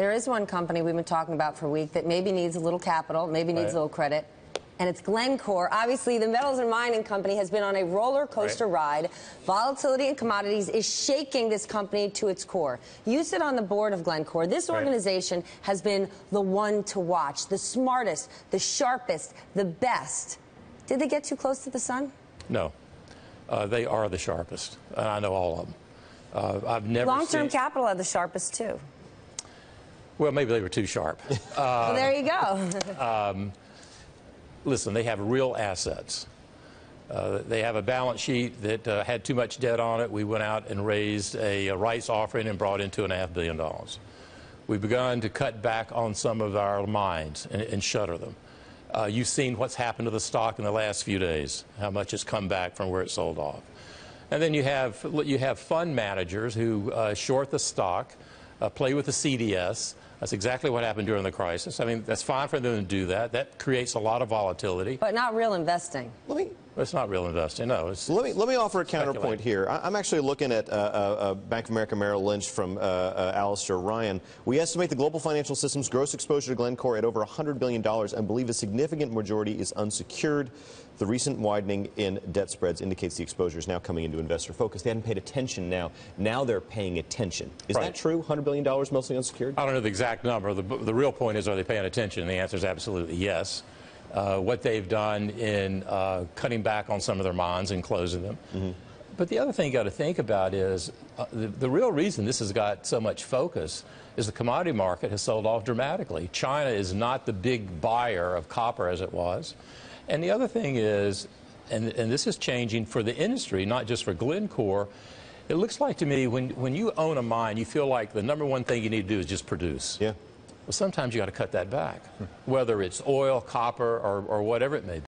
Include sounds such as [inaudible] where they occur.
There is one company we've been talking about for a week that maybe needs a little capital, maybe needs Right. a little credit, and it's Glencore. Obviously, the metals and mining company has been on a roller coaster ride. Volatility in commodities is shaking this company to its core. You sit on the board of Glencore. This Right. organization has been the one to watch, the smartest, the sharpest, the best. Did they get too close to the sun? No. Uh, they are the sharpest. And I know all of them. Uh, I've never Long-term seen, capital are the sharpest too. Well, maybe they were too sharp. [laughs] well, there you go. [laughs] Listen, they have real assets. Uh, they have a balance sheet that uh, had too much debt on it. We went out and raised a, a rights offering and brought in two and a half billion dollars. We've begun to cut back on some of our mines and, and shutter them. Uh, you've seen what's happened to the stock in the last few days, how much it's come back from where it sold off. And then you have, you have fund managers who uh, short the stock, uh, play with the CDS. That's exactly what happened during the crisis. I mean, that's fine for them to do that. That creates a lot of volatility. but not real investing. Let me It's not real investing, no. It's, Let me let me offer a counterpoint here. I, I'm actually looking at uh, uh, uh, Bank of America Merrill Lynch from uh, uh, Alistair Ryan. We estimate the global financial system's gross exposure to Glencore at over 100 billion dollars, and believe a significant majority is unsecured. The recent widening in debt spreads indicates the exposure is now coming into investor focus. They hadn't paid attention now. Now they're paying attention. Is Right. that true? 100 billion dollars mostly unsecured. I don't know the exact number. The, the real point is, are they paying attention? And the answer is absolutely yes. Uh, what they've done in uh, cutting back on some of their mines and closing them. But the other thing you got to think about is uh, the, the real reason this has got so much focus is the commodity market has sold off dramatically. China is not the big buyer of copper as it was. And the other thing is, and, and this is changing for the industry, not just for Glencore. It looks like to me when, when you own a mine, you feel like the number one thing you need to do is just produce. Yeah. Well, sometimes you got to cut that back, whether it's oil, copper, or, or whatever it may be.